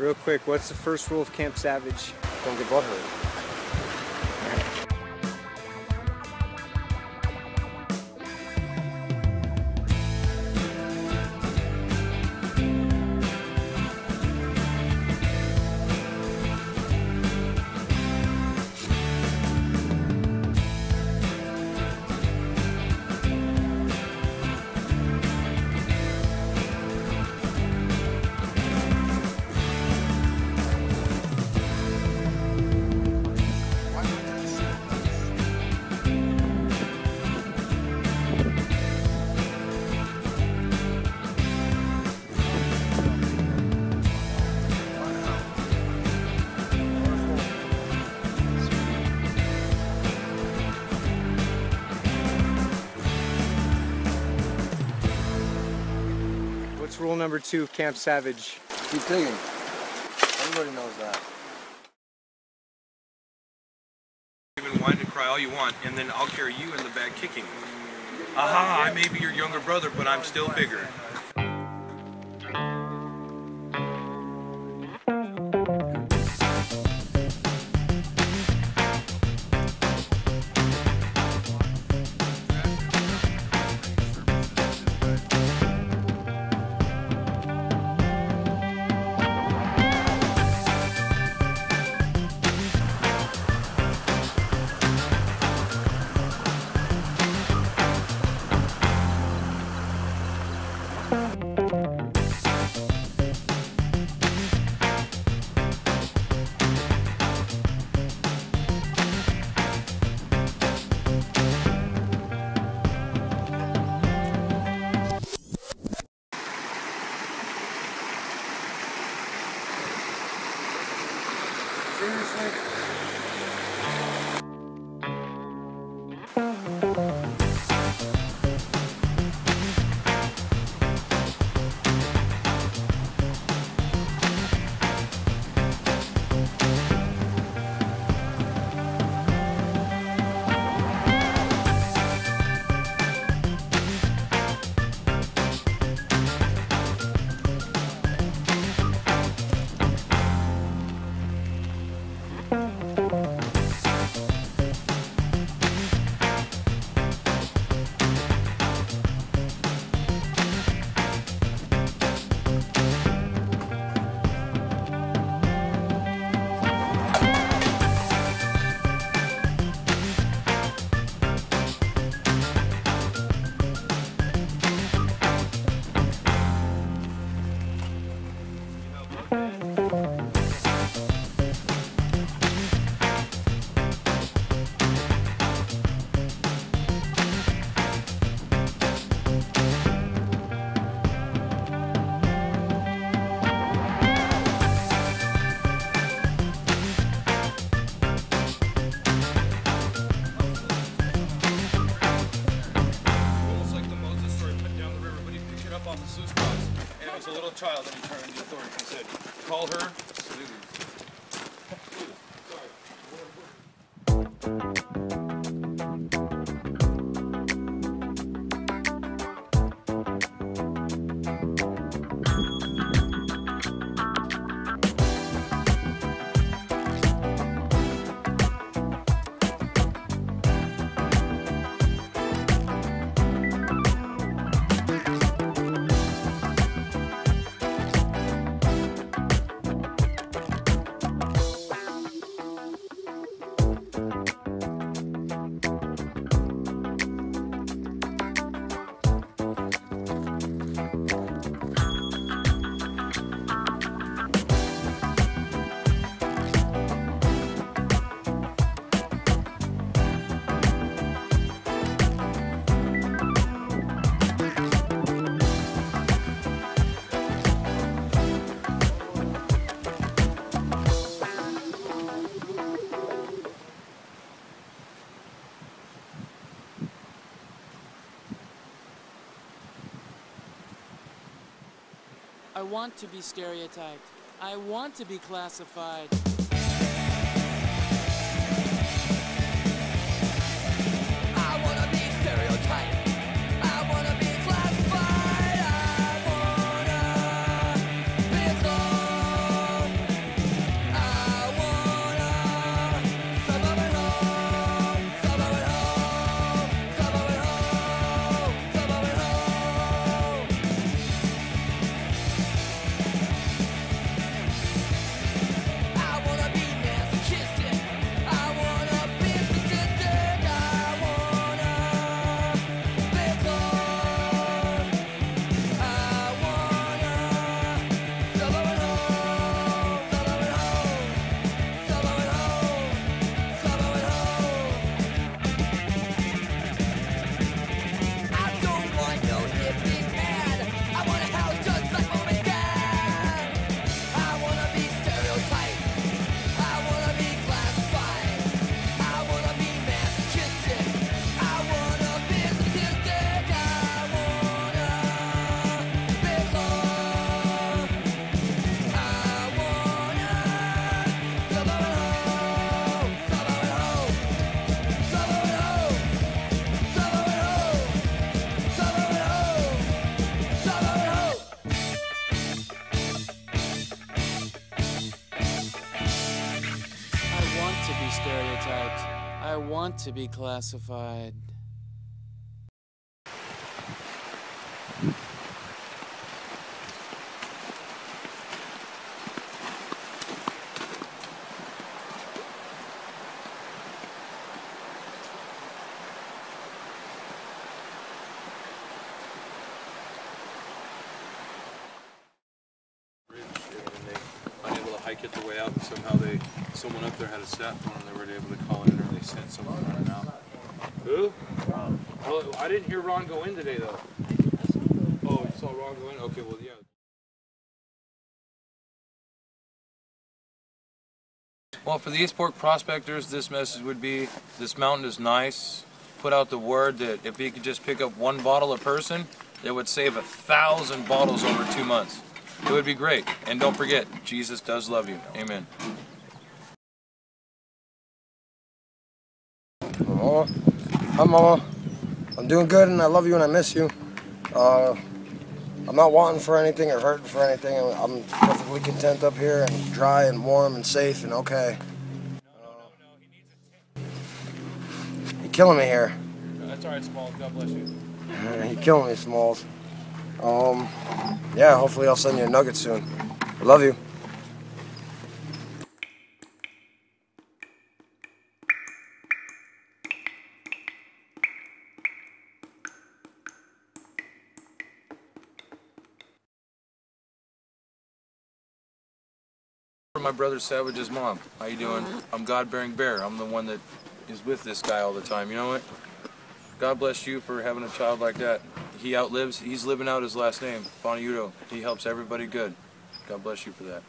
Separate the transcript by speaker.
Speaker 1: Real quick, what's the first rule of Camp Savage?
Speaker 2: Don't get butthurt.
Speaker 1: Rule number two of Camp Savage?
Speaker 2: Keep digging. Everybody knows that.
Speaker 3: even whine and cry all you want, and then I'll carry you in the back kicking. Aha, I may be your younger brother, but I'm still bigger.
Speaker 2: Seriously?
Speaker 3: Almost it the sluice box. And it was a little child that he turned to the authorities and said, call her Susan.
Speaker 4: I want to be stereotyped. I want to be classified.
Speaker 5: I want
Speaker 4: to be classified.
Speaker 3: Hike it the way out and somehow they someone up there had a sat phone and they were able to call in or they sent someone running out. Who? Oh, I didn't hear Ron go in today though. Oh, you saw Ron go in? Okay, well yeah. Well, for the East Fork prospectors, this message would be: this mountain is nice. Put out the word that if you could just pick up one bottle a person, it would save a thousand bottles over two months. It would be great. And don't forget, Jesus does love you. Amen.
Speaker 2: Mama. Hi, Mama. I'm doing good and I love you and I miss you. Uh, I'm not wanting for anything or hurting for anything. I'm, I'm perfectly content up here and dry and warm and safe and okay. You're killing me here.
Speaker 3: That's all right, Smalls. God bless you.
Speaker 2: You're killing me, Smalls. Um, yeah, hopefully I'll send you a nugget soon. I love you.
Speaker 3: My brother Savage's mom. How you doing? I'm God Bearing Bear. I'm the one that is with this guy all the time. You know what? God bless you for having a child like that. He outlives. He's living out his last name, Boniuto. He helps everybody good. God bless you for that.